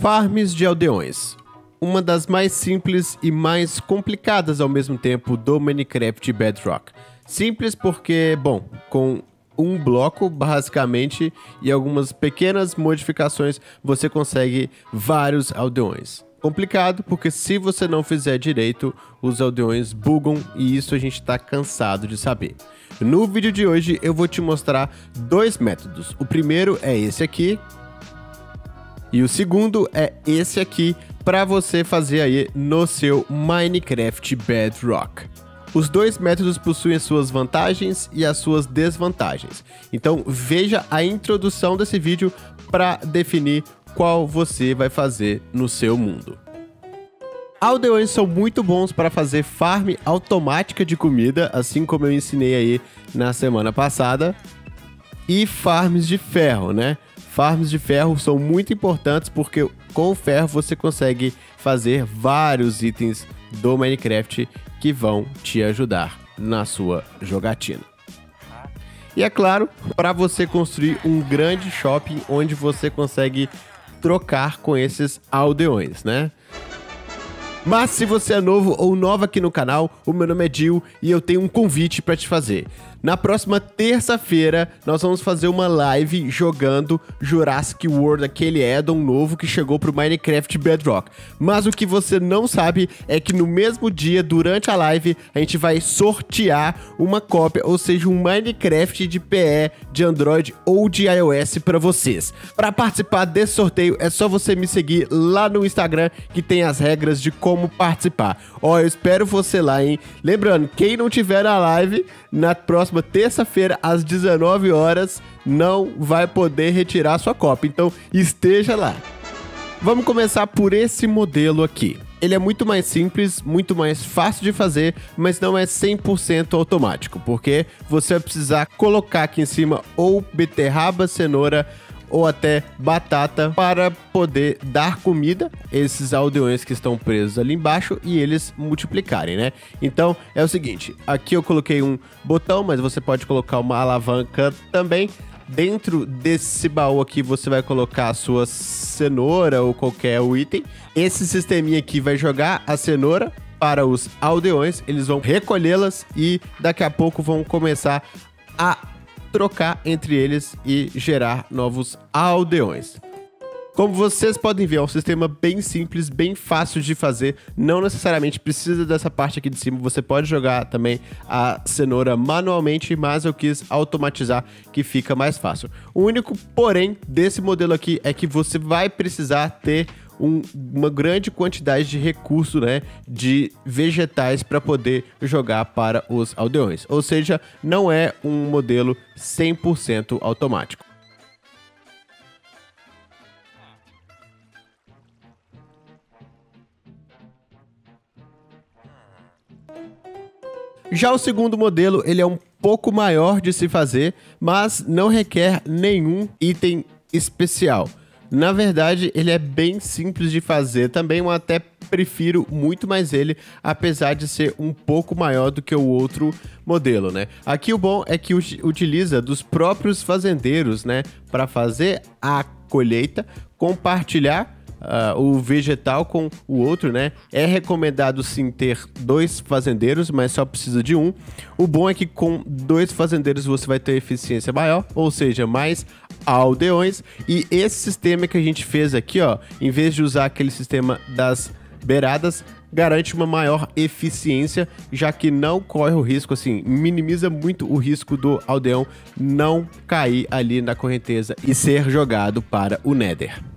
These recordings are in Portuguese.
Farms de aldeões. Uma das mais simples e mais complicadas ao mesmo tempo do Minecraft Bedrock. Simples porque, bom, com um bloco, basicamente, e algumas pequenas modificações, você consegue vários aldeões. Complicado, porque se você não fizer direito, os aldeões bugam e isso a gente está cansado de saber. No vídeo de hoje eu vou te mostrar dois métodos. O primeiro é esse aqui, e o segundo é esse aqui para você fazer aí no seu Minecraft Bedrock. Os dois métodos possuem suas vantagens e as suas desvantagens. Então veja a introdução desse vídeo para definir qual você vai fazer no seu mundo. Aldeões são muito bons para fazer farm automática de comida, assim como eu ensinei aí na semana passada. E farms de ferro, né? Farms de ferro são muito importantes porque com o ferro você consegue fazer vários itens do Minecraft que vão te ajudar na sua jogatina. E é claro, para você construir um grande shopping onde você consegue trocar com esses aldeões, né? Mas se você é novo ou nova aqui no canal, o meu nome é Dil e eu tenho um convite para te fazer. Na próxima terça-feira, nós vamos fazer uma live jogando Jurassic World, aquele addon novo que chegou pro Minecraft Bedrock. Mas o que você não sabe é que no mesmo dia, durante a live, a gente vai sortear uma cópia, ou seja, um Minecraft de PE de Android ou de iOS para vocês. Para participar desse sorteio, é só você me seguir lá no Instagram que tem as regras de como participar. Ó, eu espero você lá, hein? Lembrando, quem não tiver na live, na próxima terça-feira, às 19 horas, não vai poder retirar sua cópia. Então, esteja lá. Vamos começar por esse modelo aqui. Ele é muito mais simples, muito mais fácil de fazer, mas não é 100% automático, porque você vai precisar colocar aqui em cima ou beterraba, cenoura, ou até batata para poder dar comida a esses aldeões que estão presos ali embaixo e eles multiplicarem, né? Então é o seguinte, aqui eu coloquei um botão, mas você pode colocar uma alavanca também. Dentro desse baú aqui você vai colocar a sua cenoura ou qualquer item. Esse sisteminha aqui vai jogar a cenoura para os aldeões, eles vão recolhê-las e daqui a pouco vão começar a trocar entre eles e gerar novos aldeões. Como vocês podem ver, é um sistema bem simples, bem fácil de fazer. Não necessariamente precisa dessa parte aqui de cima. Você pode jogar também a cenoura manualmente, mas eu quis automatizar que fica mais fácil. O único porém desse modelo aqui é que você vai precisar ter um, uma grande quantidade de recurso, né, de vegetais para poder jogar para os aldeões. Ou seja, não é um modelo 100% automático. Já o segundo modelo, ele é um pouco maior de se fazer, mas não requer nenhum item especial. Na verdade, ele é bem simples de fazer também, eu até prefiro muito mais ele, apesar de ser um pouco maior do que o outro modelo, né? Aqui o bom é que utiliza dos próprios fazendeiros, né, para fazer a colheita, compartilhar uh, o vegetal com o outro, né? É recomendado sim ter dois fazendeiros, mas só precisa de um. O bom é que com dois fazendeiros você vai ter eficiência maior, ou seja, mais aldeões. E esse sistema que a gente fez aqui, ó, em vez de usar aquele sistema das beiradas, garante uma maior eficiência, já que não corre o risco, assim, minimiza muito o risco do aldeão não cair ali na correnteza e ser jogado para o Nether.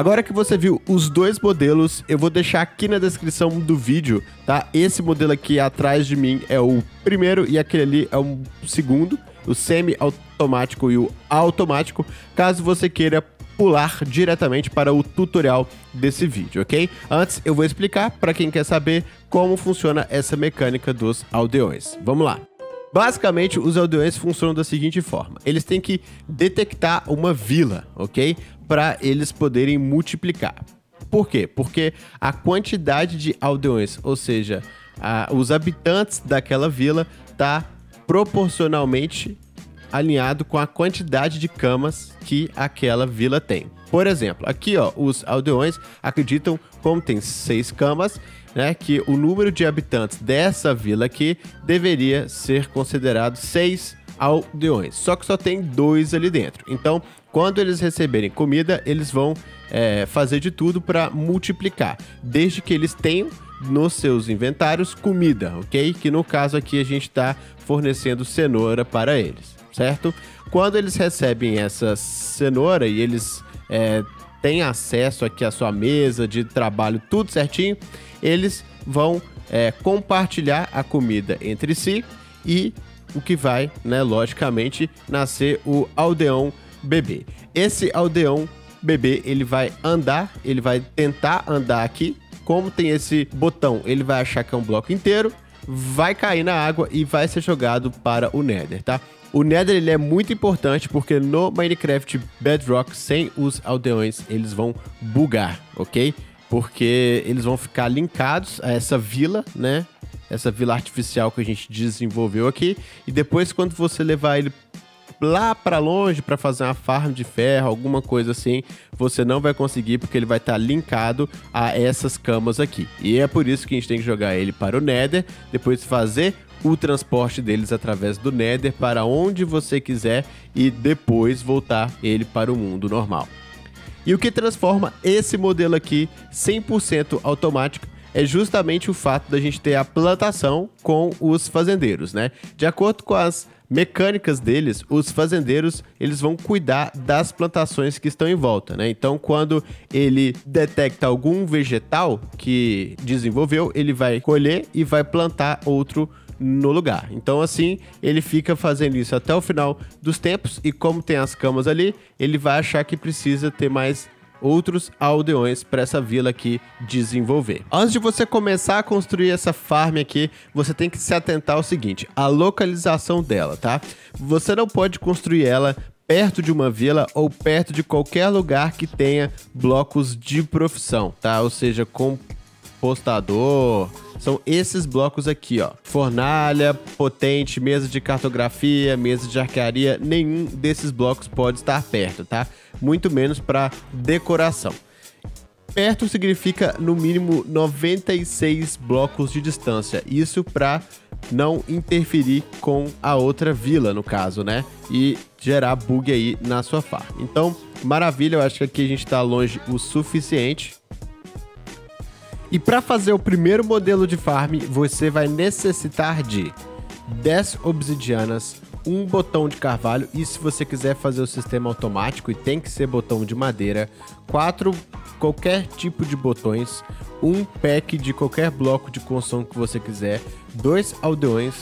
Agora que você viu os dois modelos, eu vou deixar aqui na descrição do vídeo, tá? Esse modelo aqui atrás de mim é o primeiro e aquele ali é o segundo, o semi-automático e o automático, caso você queira pular diretamente para o tutorial desse vídeo, ok? Antes, eu vou explicar para quem quer saber como funciona essa mecânica dos aldeões. Vamos lá! Basicamente, os aldeões funcionam da seguinte forma: eles têm que detectar uma vila, ok? Para eles poderem multiplicar. Por quê? Porque a quantidade de aldeões, ou seja, a, os habitantes daquela vila, tá proporcionalmente alinhado com a quantidade de camas que aquela vila tem. Por exemplo, aqui ó, os aldeões acreditam, como tem seis camas, né, que o número de habitantes dessa vila aqui deveria ser considerado seis aldeões. Só que só tem dois ali dentro. Então, quando eles receberem comida, eles vão é, fazer de tudo para multiplicar, desde que eles tenham nos seus inventários comida, ok? Que no caso aqui a gente está fornecendo cenoura para eles, certo? Quando eles recebem essa cenoura e eles é, têm acesso aqui à sua mesa de trabalho, tudo certinho, eles vão é, compartilhar a comida entre si e o que vai, né, logicamente, nascer o aldeão bebê. Esse aldeão bebê, ele vai andar, ele vai tentar andar aqui. Como tem esse botão, ele vai achar que é um bloco inteiro, vai cair na água e vai ser jogado para o Nether, tá? O Nether ele é muito importante porque no Minecraft Bedrock, sem os aldeões, eles vão bugar, ok? Porque eles vão ficar linkados a essa vila, né? Essa vila artificial que a gente desenvolveu aqui. E depois, quando você levar ele lá para longe para fazer uma farm de ferro, alguma coisa assim, você não vai conseguir porque ele vai estar tá linkado a essas camas aqui. E é por isso que a gente tem que jogar ele para o Nether, depois fazer o transporte deles através do Nether para onde você quiser e depois voltar ele para o mundo normal. E o que transforma esse modelo aqui 100% automático é justamente o fato da gente ter a plantação com os fazendeiros, né? De acordo com as mecânicas deles, os fazendeiros eles vão cuidar das plantações que estão em volta, né? Então, quando ele detecta algum vegetal que desenvolveu, ele vai colher e vai plantar outro no lugar. Então, assim, ele fica fazendo isso até o final dos tempos e como tem as camas ali, ele vai achar que precisa ter mais outros aldeões para essa vila aqui desenvolver. Antes de você começar a construir essa farm aqui, você tem que se atentar ao seguinte, a localização dela, tá? Você não pode construir ela perto de uma vila ou perto de qualquer lugar que tenha blocos de profissão, tá? Ou seja, compostador, são esses blocos aqui, ó. Fornalha, potente, mesa de cartografia, mesa de arquearia, nenhum desses blocos pode estar perto, tá? Muito menos para decoração. Perto significa no mínimo 96 blocos de distância. Isso para não interferir com a outra vila, no caso, né? E gerar bug aí na sua farm. Então, maravilha, eu acho que aqui a gente está longe o suficiente. E para fazer o primeiro modelo de farm, você vai necessitar de 10 obsidianas, um botão de carvalho e se você quiser fazer o sistema automático e tem que ser botão de madeira, quatro qualquer tipo de botões, um pack de qualquer bloco de construção que você quiser, dois aldeões,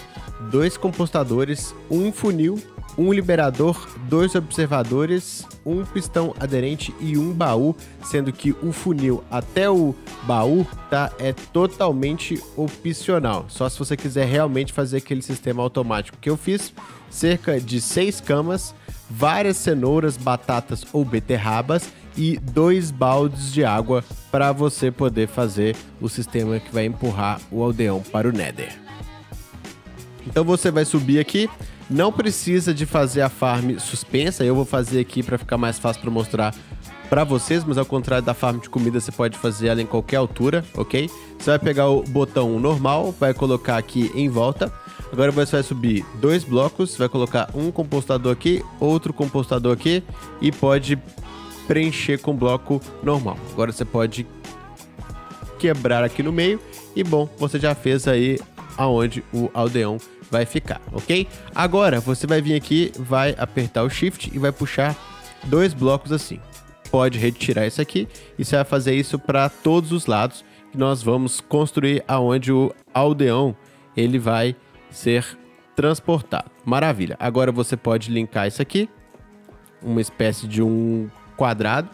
dois compostadores, um funil um liberador, dois observadores, um pistão aderente e um baú, sendo que o funil até o baú tá é totalmente opcional. Só se você quiser realmente fazer aquele sistema automático que eu fiz, cerca de seis camas, várias cenouras, batatas ou beterrabas e dois baldes de água para você poder fazer o sistema que vai empurrar o aldeão para o Nether. Então você vai subir aqui, não precisa de fazer a farm suspensa, eu vou fazer aqui para ficar mais fácil para mostrar para vocês, mas ao contrário da farm de comida, você pode fazer ela em qualquer altura, ok? Você vai pegar o botão normal, vai colocar aqui em volta. Agora você vai subir dois blocos, vai colocar um compostador aqui, outro compostador aqui e pode preencher com bloco normal. Agora você pode quebrar aqui no meio e bom, você já fez aí aonde o aldeão vai ficar, ok? Agora você vai vir aqui, vai apertar o Shift e vai puxar dois blocos assim. Pode retirar isso aqui e você vai fazer isso para todos os lados que nós vamos construir aonde o aldeão ele vai ser transportado. Maravilha. Agora você pode linkar isso aqui, uma espécie de um quadrado.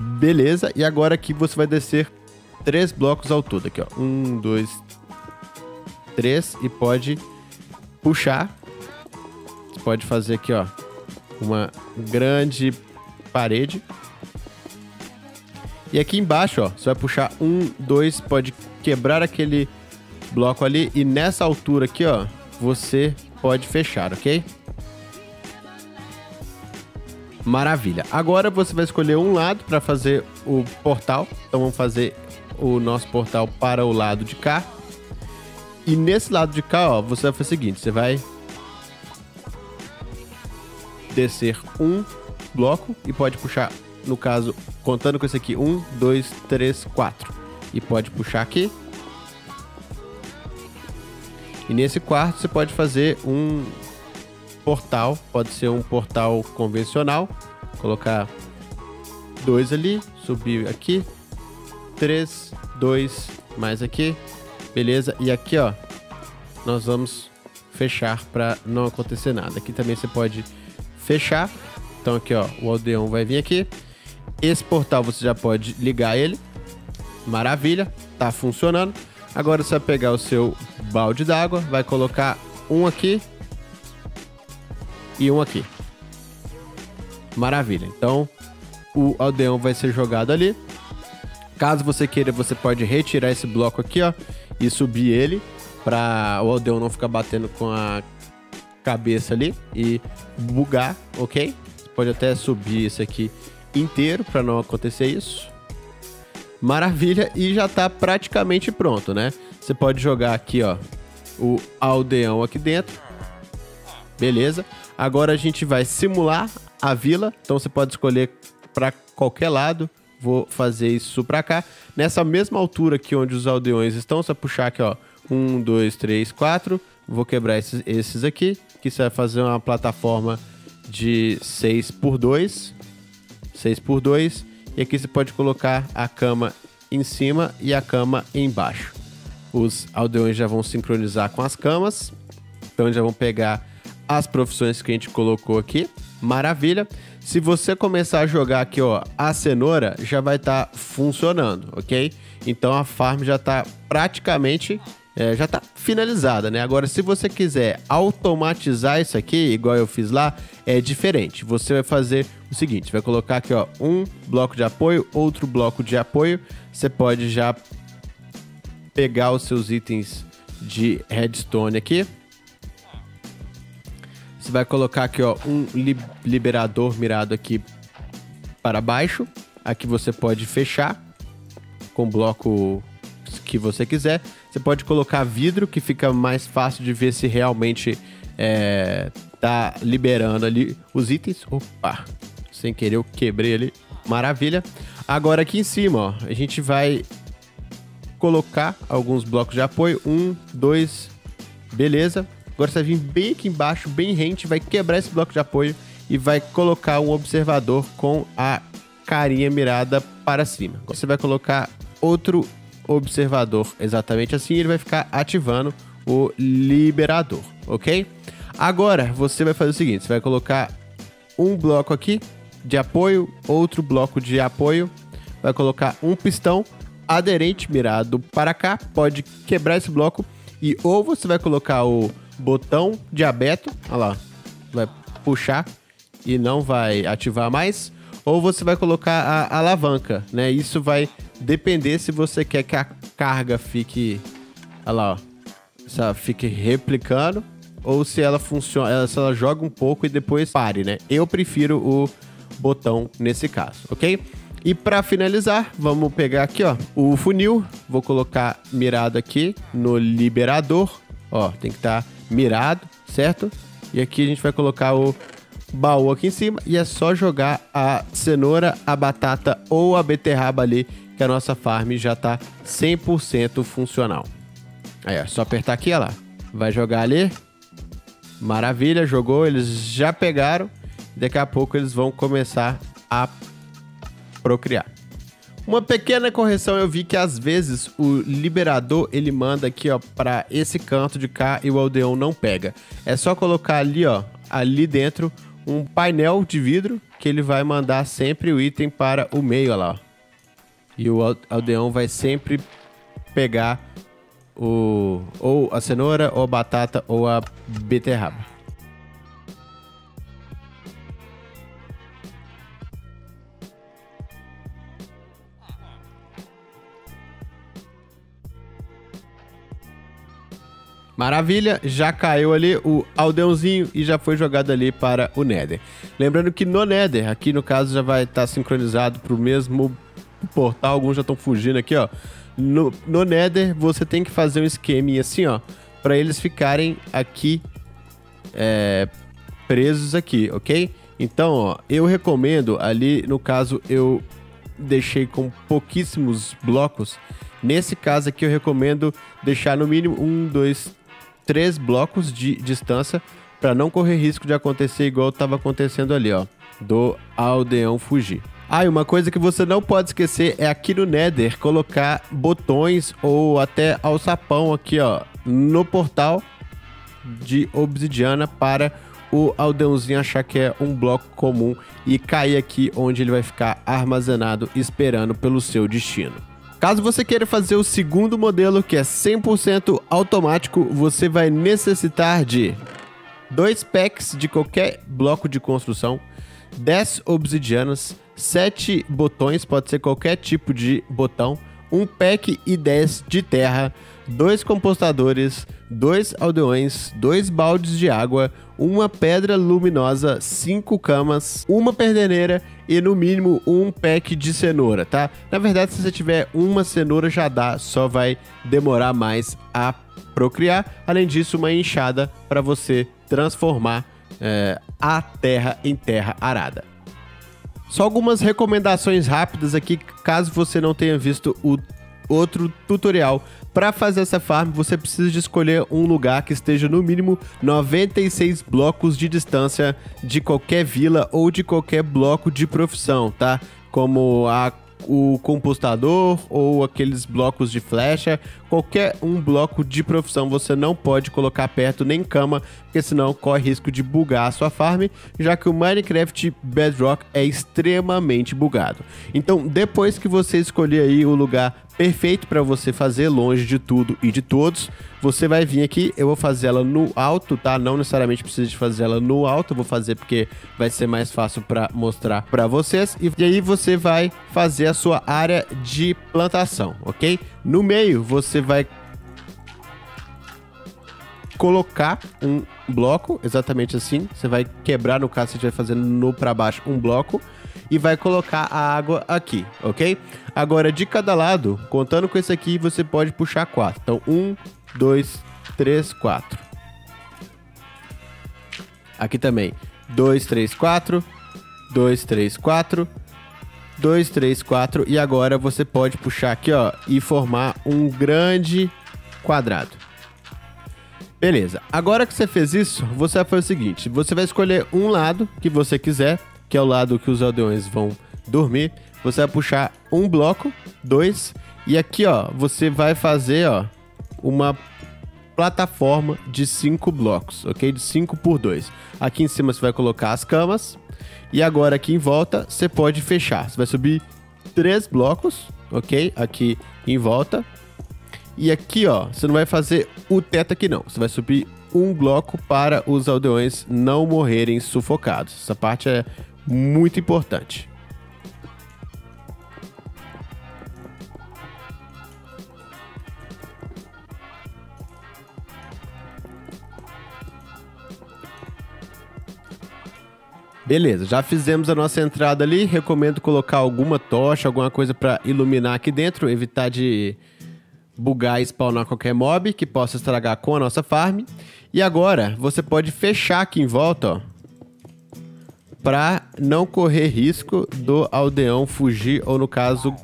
Beleza, e agora aqui você vai descer três blocos ao todo aqui, ó. Um, dois, três e pode puxar. Você pode fazer aqui, ó, uma grande parede. E aqui embaixo, ó, você vai puxar um, dois, pode quebrar aquele bloco ali e nessa altura aqui, ó, você pode fechar, ok? Maravilha. Agora você vai escolher um lado para fazer o portal. Então vamos fazer o nosso portal para o lado de cá. E nesse lado de cá, ó, você vai fazer o seguinte, você vai descer um bloco e pode puxar, no caso, contando com esse aqui, um, dois, três, quatro. E pode puxar aqui. E nesse quarto você pode fazer um portal, pode ser um portal convencional, colocar dois ali, subir aqui, três, dois, mais aqui, beleza? E aqui, ó, nós vamos fechar para não acontecer nada. Aqui também você pode fechar. Então aqui, ó, o aldeão vai vir aqui. Esse portal você já pode ligar ele. Maravilha, tá funcionando. Agora você vai pegar o seu balde d'água, vai colocar um aqui e um aqui. Maravilha. Então, o aldeão vai ser jogado ali. Caso você queira, você pode retirar esse bloco aqui, ó, e subir ele para o aldeão não ficar batendo com a cabeça ali e bugar, ok? Você pode até subir isso aqui inteiro para não acontecer isso. Maravilha, e já tá praticamente pronto, né? Você pode jogar aqui, ó, o aldeão aqui dentro. Beleza? Agora a gente vai simular a vila. Então você pode escolher para qualquer lado. Vou fazer isso para cá. Nessa mesma altura aqui onde os aldeões estão, vai puxar aqui, ó. Um, dois, três, quatro. Vou quebrar esses, esses aqui. Que você vai fazer uma plataforma de 6 por 2. 6 por 2. E aqui você pode colocar a cama em cima e a cama embaixo. Os aldeões já vão sincronizar com as camas. Então já vão pegar as profissões que a gente colocou aqui. Maravilha. Se você começar a jogar aqui, ó, a cenoura já vai estar tá funcionando, ok? Então a farm já está praticamente é, já está finalizada, né? Agora, se você quiser automatizar isso aqui, igual eu fiz lá, é diferente. Você vai fazer o seguinte: vai colocar aqui, ó, um bloco de apoio, outro bloco de apoio. Você pode já pegar os seus itens de redstone aqui, você vai colocar aqui, ó, um li liberador mirado aqui para baixo. Aqui você pode fechar com o bloco que você quiser. Você pode colocar vidro, que fica mais fácil de ver se realmente é, tá liberando ali os itens. Opa, sem querer eu quebrei ali. Maravilha. Agora aqui em cima, ó, a gente vai colocar alguns blocos de apoio. Um, dois, beleza. Agora você vai vir bem aqui embaixo, bem rente, vai quebrar esse bloco de apoio e vai colocar um observador com a carinha mirada para cima. Você vai colocar outro observador exatamente assim ele vai ficar ativando o liberador, ok? Agora você vai fazer o seguinte: você vai colocar um bloco aqui de apoio, outro bloco de apoio, vai colocar um pistão aderente mirado para cá, pode quebrar esse bloco e ou você vai colocar o botão diabeto, olha lá, vai puxar e não vai ativar mais, ou você vai colocar a alavanca, né? Isso vai depender se você quer que a carga fique, olha lá, ó, se ela fique replicando ou se ela funciona, se ela joga um pouco e depois pare, né? Eu prefiro o botão nesse caso, ok? E para finalizar, vamos pegar aqui, ó, o funil, vou colocar mirado aqui no liberador, ó, tem que estar tá mirado, certo? E aqui a gente vai colocar o baú aqui em cima e é só jogar a cenoura, a batata ou a beterraba ali que a nossa farm já tá 100% funcional. Aí, é só apertar aqui, ó lá. Vai jogar ali. Maravilha, jogou, eles já pegaram. Daqui a pouco eles vão começar a procriar. Uma pequena correção, eu vi que às vezes o liberador ele manda aqui, ó, para esse canto de cá e o aldeão não pega. É só colocar ali, ó, ali dentro um painel de vidro que ele vai mandar sempre o item para o meio, ó lá, ó. E o aldeão vai sempre pegar o ou a cenoura ou a batata ou a beterraba. Maravilha, já caiu ali o aldeãozinho e já foi jogado ali para o Nether. Lembrando que no Nether, aqui no caso já vai estar tá sincronizado para o mesmo portal, alguns já estão fugindo aqui, ó. No, no Nether você tem que fazer um esqueminha assim, ó, para eles ficarem aqui é, presos aqui, ok? Então, ó, eu recomendo ali, no caso eu deixei com pouquíssimos blocos. Nesse caso aqui eu recomendo deixar no mínimo um, dois, três blocos de distância para não correr risco de acontecer igual estava acontecendo ali, ó, do aldeão fugir. Ah, e uma coisa que você não pode esquecer é aqui no Nether colocar botões ou até alçapão aqui, ó, no portal de obsidiana para o aldeãozinho achar que é um bloco comum e cair aqui onde ele vai ficar armazenado esperando pelo seu destino. Caso você queira fazer o segundo modelo, que é 100% automático, você vai necessitar de dois packs de qualquer bloco de construção, 10 obsidianas, 7 botões, pode ser qualquer tipo de botão, um pack e 10 de terra, dois compostadores, dois aldeões, dois baldes de água, uma pedra luminosa, cinco camas, uma perdeneira e no mínimo um pack de cenoura, tá? Na verdade, se você tiver uma cenoura já dá, só vai demorar mais a procriar. Além disso, uma enxada para você transformar é, a terra em terra arada. Só algumas recomendações rápidas aqui, caso você não tenha visto o outro tutorial. Para fazer essa farm, você precisa de escolher um lugar que esteja no mínimo 96 blocos de distância de qualquer vila ou de qualquer bloco de profissão, tá? Como a o compostador ou aqueles blocos de flecha, qualquer um bloco de profissão você não pode colocar perto nem cama, porque senão corre risco de bugar a sua farm, já que o Minecraft Bedrock é extremamente bugado. Então, depois que você escolher aí o lugar perfeito para você fazer longe de tudo e de todos. Você vai vir aqui, eu vou fazer ela no alto, tá? Não necessariamente precisa de fazer ela no alto, eu vou fazer porque vai ser mais fácil para mostrar para vocês. E, e aí você vai fazer a sua área de plantação, ok? No meio você vai colocar um bloco, exatamente assim. Você vai quebrar, no caso, você vai fazendo no para baixo um bloco e vai colocar a água aqui, ok? Agora, de cada lado, contando com esse aqui, você pode puxar quatro. Então, um, dois, três, quatro. Aqui também, dois, três, quatro, dois, três, quatro, dois, três, quatro. E agora você pode puxar aqui, ó, e formar um grande quadrado. Beleza. Agora que você fez isso, você vai fazer o seguinte: você vai escolher um lado que você quiser que é o lado que os aldeões vão dormir, você vai puxar um bloco, dois, e aqui, ó, você vai fazer, ó, uma plataforma de cinco blocos, ok? De 5 por 2. Aqui em cima você vai colocar as camas. E agora aqui em volta você pode fechar. Você vai subir três blocos, ok? Aqui em volta. E aqui, ó, você não vai fazer o teto aqui não. Você vai subir um bloco para os aldeões não morrerem sufocados. Essa parte é muito importante. Beleza, já fizemos a nossa entrada ali. Recomendo colocar alguma tocha, alguma coisa para iluminar aqui dentro, evitar de bugar e spawnar qualquer mob que possa estragar com a nossa farm. E agora, você pode fechar aqui em volta, ó, para não correr risco do aldeão fugir ou no caso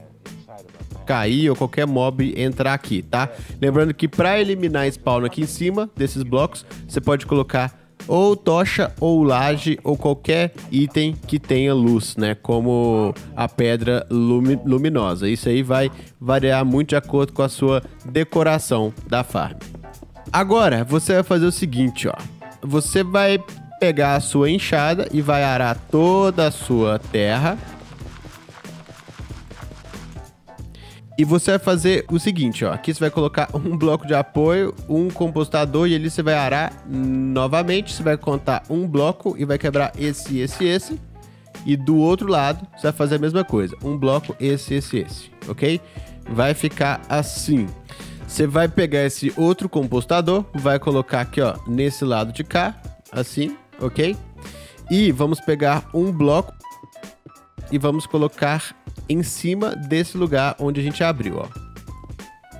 cair ou qualquer mob entrar aqui, tá? Lembrando que para eliminar spawn aqui em cima desses blocos, você pode colocar ou tocha ou laje ou qualquer item que tenha luz, né? Como a pedra lumi luminosa. Isso aí vai variar muito de acordo com a sua decoração da farm. Agora, você vai fazer o seguinte, ó. Você vai pegar a sua enxada e vai arar toda a sua terra. E você vai fazer o seguinte, ó. Aqui você vai colocar um bloco de apoio, um compostador e ali você vai arar novamente. Você vai contar um bloco e vai quebrar esse, esse, esse. E do outro lado, você vai fazer a mesma coisa. Um bloco, esse, esse, esse. Ok? Vai ficar assim. Você vai pegar esse outro compostador, vai colocar aqui, ó, nesse lado de cá, assim, ok? E vamos pegar um bloco e vamos colocar em cima desse lugar onde a gente abriu, ó.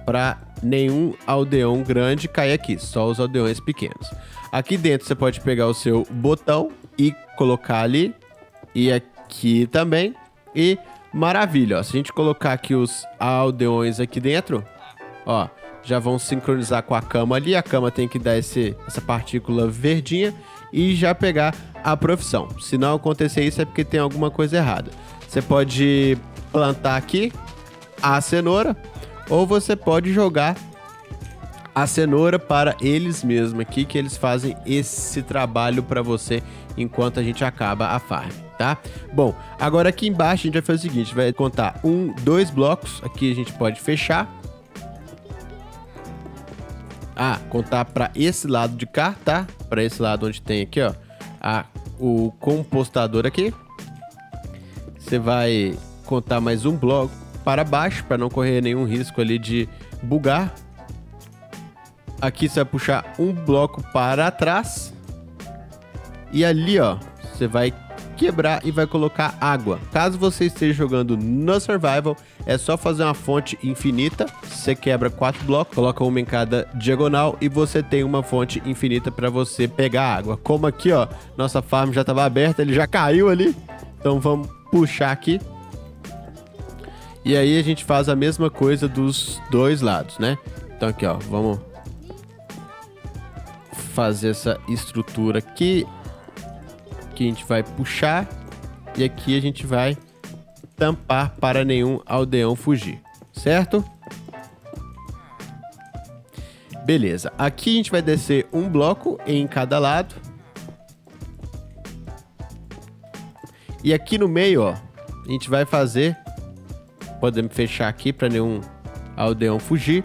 Para nenhum aldeão grande cair aqui, só os aldeões pequenos. Aqui dentro você pode pegar o seu botão e colocar ali e aqui também. E maravilha, ó. Se a gente colocar aqui os aldeões aqui dentro, ó, já vão sincronizar com a cama ali. A cama tem que dar esse, essa partícula verdinha e já pegar a profissão. Se não acontecer isso é porque tem alguma coisa errada. Você pode plantar aqui a cenoura ou você pode jogar a cenoura para eles mesmos aqui que eles fazem esse trabalho para você enquanto a gente acaba a farm, tá? Bom, agora aqui embaixo a gente vai fazer o seguinte, vai contar um, dois blocos, aqui a gente pode fechar. Ah, contar para esse lado de cá, tá? Para esse lado onde tem aqui, ó, a, o compostador aqui. Você vai contar mais um bloco para baixo, para não correr nenhum risco ali de bugar. Aqui você vai puxar um bloco para trás. E ali, ó, você vai quebrar e vai colocar água. Caso você esteja jogando no Survival, é só fazer uma fonte infinita. Você quebra quatro blocos, coloca uma em cada diagonal e você tem uma fonte infinita para você pegar água. Como aqui, ó, nossa farm já estava aberta, ele já caiu ali. Então vamos puxar aqui. E aí a gente faz a mesma coisa dos dois lados, né? Então aqui, ó, vamos fazer essa estrutura aqui. Que a gente vai puxar. E aqui a gente vai tampar para nenhum aldeão fugir, certo? Beleza, aqui a gente vai descer um bloco em cada lado. E aqui no meio, ó, a gente vai fazer podemos fechar aqui para nenhum aldeão fugir.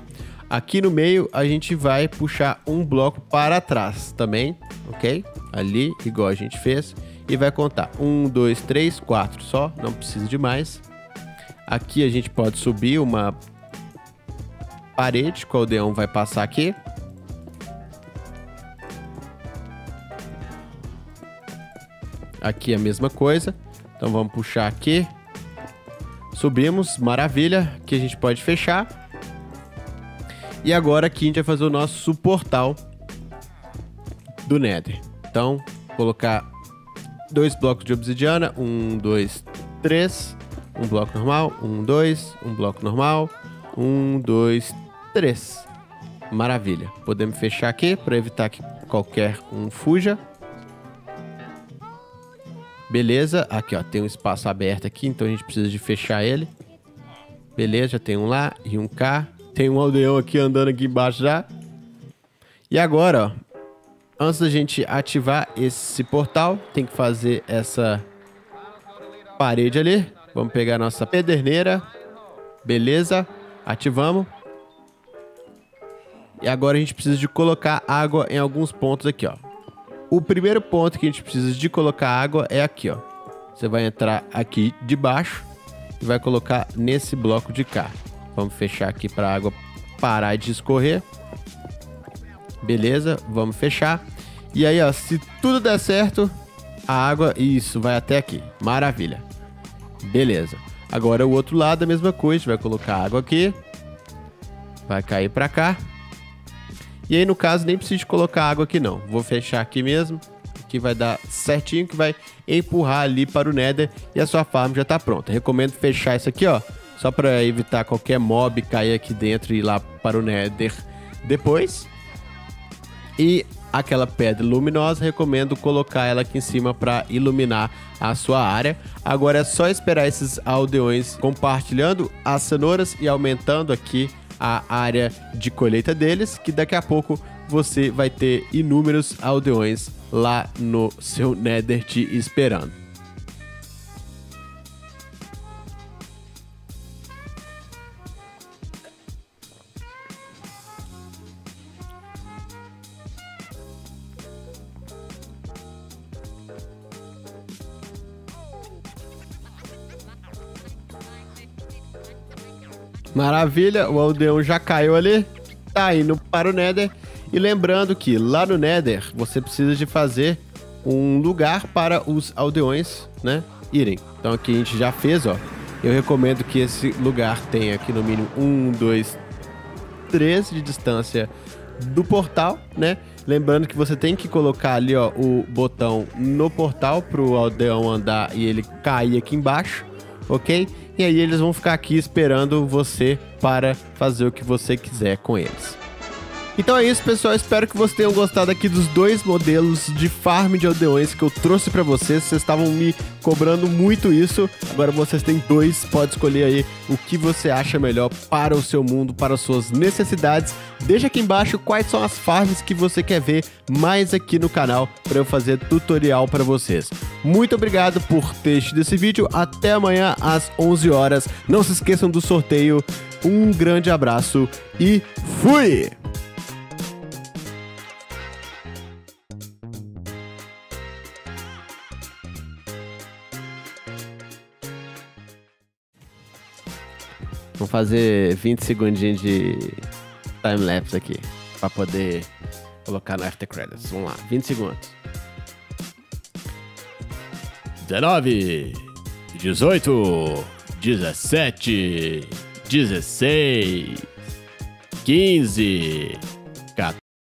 Aqui no meio a gente vai puxar um bloco para trás também, ok? Ali, igual a gente fez. E vai contar um, dois, três, quatro só, não precisa de mais. Aqui a gente pode subir uma parede que o aldeão vai passar aqui. Aqui a mesma coisa. Então vamos puxar aqui. Subimos, maravilha, que a gente pode fechar. E agora aqui a gente vai fazer o nosso portal do Nether. Então, colocar dois blocos de obsidiana, um, dois, três, um bloco normal, um, dois, um bloco normal, um, dois, três. Maravilha. Podemos fechar aqui para evitar que qualquer um fuja. Beleza, aqui ó, tem um espaço aberto aqui, então a gente precisa de fechar ele. Beleza, tem um lá e um cá. Tem um aldeão aqui andando aqui embaixo já. E agora, ó, antes da gente ativar esse portal, tem que fazer essa parede ali. Vamos pegar nossa pederneira. Beleza, ativamos. E agora a gente precisa de colocar água em alguns pontos aqui, ó. O primeiro ponto que a gente precisa de colocar água é aqui, ó. Você vai entrar aqui de baixo e vai colocar nesse bloco de cá. Vamos fechar aqui para a água parar de escorrer. Beleza, vamos fechar. E aí, ó, se tudo der certo, a água, isso, vai até aqui. Maravilha. Beleza. Agora o outro lado, a mesma coisa. Vai colocar água aqui. Vai cair para cá. E aí, no caso, nem preciso colocar água aqui não. Vou fechar aqui mesmo, que vai dar certinho, que vai empurrar ali para o Nether e a sua farm já está pronta. Recomendo fechar isso aqui, ó, só para evitar qualquer mob cair aqui dentro e ir lá para o Nether depois. E aquela pedra luminosa, recomendo colocar ela aqui em cima para iluminar a sua área. Agora é só esperar esses aldeões compartilhando as cenouras e aumentando aqui a área de colheita deles, que daqui a pouco você vai ter inúmeros aldeões lá no seu Nether te esperando. Maravilha, o aldeão já caiu ali. tá indo para o Nether. E lembrando que lá no Nether você precisa de fazer um lugar para os aldeões, né, irem. Então aqui a gente já fez, ó. Eu recomendo que esse lugar tenha aqui no mínimo um, dois, três de distância do portal, né? Lembrando que você tem que colocar ali, ó, o botão no portal pro aldeão andar e ele cair aqui embaixo, ok? E aí eles vão ficar aqui esperando você para fazer o que você quiser com eles. Então é isso, pessoal. Espero que vocês tenham gostado aqui dos dois modelos de farm de aldeões que eu trouxe para vocês. Vocês estavam me cobrando muito isso. Agora vocês têm dois. Pode escolher aí o que você acha melhor para o seu mundo, para as suas necessidades. Deixa aqui embaixo quais são as farms que você quer ver mais aqui no canal para eu fazer tutorial para vocês. Muito obrigado por ter assistido esse vídeo. Até amanhã às 11 horas. Não se esqueçam do sorteio. Um grande abraço e fui! Fazer 20 segundinhos de time-lapse aqui. Pra poder colocar no After Credits. Vamos lá, 20 segundos. 19, 18, 17, 16, 15,